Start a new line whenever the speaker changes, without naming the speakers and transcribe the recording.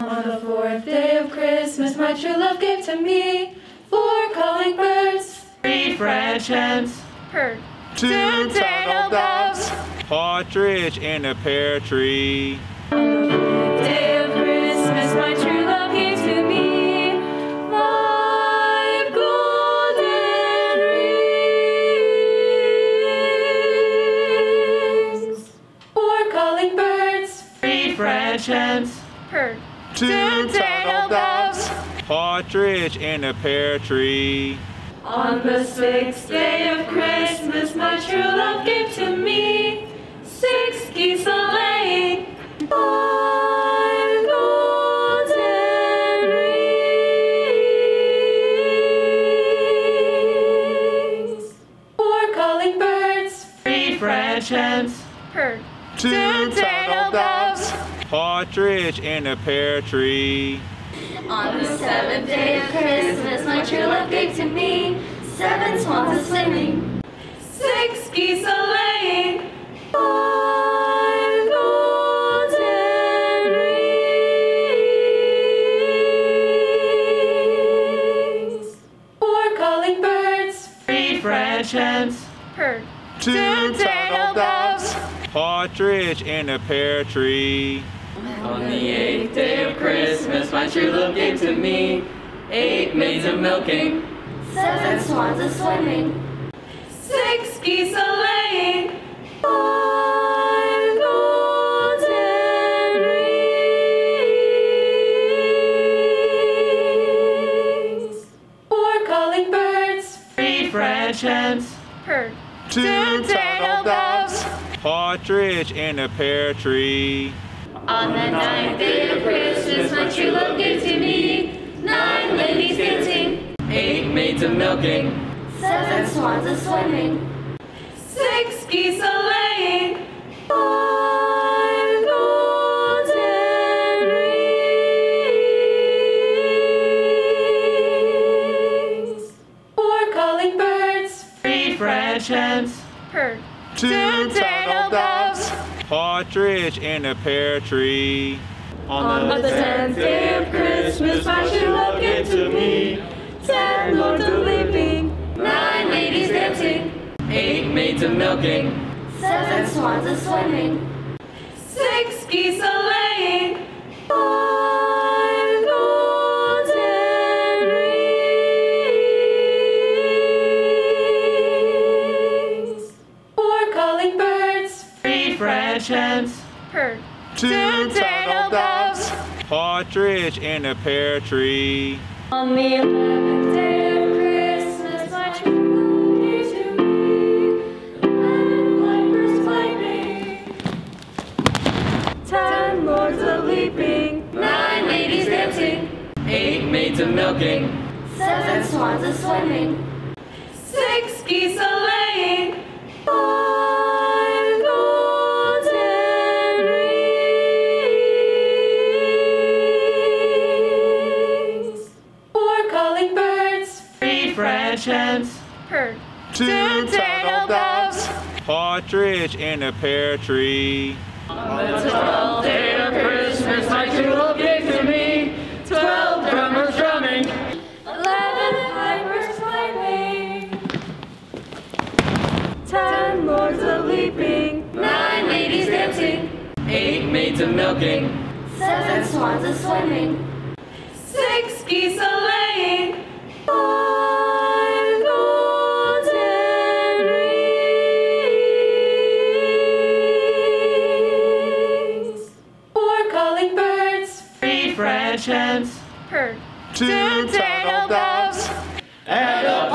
On the fourth day of Christmas, my true love gave to me four calling birds, three French hens,
heard
two turtle doves.
Partridge in a pear tree.
On the fifth day of Christmas, my true love gave to me five golden rings, four calling birds, three French hens,
heard
two turtle doves.
Partridge in a pear tree.
On the sixth day of Christmas, my true love gave to me six geese a laying, five golden rings, four calling birds, three French hens,
heard
two turtle doves.
Partridge in a pear tree.
On the seventh day of Christmas, my true love gave to me seven swans a swimming,
six geese a laying, five golden rings, four calling birds, three French hens,
heard
two turtle doves.
Partridge in a pear tree.
On the eighth day of Christmas, my true love gave to me eight maids of milking,
seven swans a swimming,
six geese a laying, five golden rings, four calling birds, three French hens,
heard
two turtle doves.
Partridge in a pear tree.
On the ninth day of Christmas, my true love gave to me. Nine ladies dancing,
eight maids of milking,
seven swans a swimming,
six geese a laying, five golden rings, four calling birds, three French hens, two turtle doves.
Partridge in a pear tree.
On the tenth day of Christmas, my true love gave to me ten lords a leaping,
nine ladies dancing,
eight maids of milking,
seven swans a swimming,
six geese a laying, French hens,
heard
two turtle doves.
Partridge in a pear tree.
On the eleventh day of Christmas, my true love gave to me eleven vipers piping, ten lords a leaping,
nine ladies dancing,
eight maids of milking,
seven swans a swimming,
six geese a three French hens, two turtle doves.
Partridge in a pear tree.
On the twelfth day of Christmas, my true love gave to me. Twelve drummers drumming,
Eleven pipers piping, ten lords a leaping,
nine ladies dancing,
eight maids of milking,
seven swans a swimming,
six geese a laying, five Hens,
heard
two turtle doves.
and a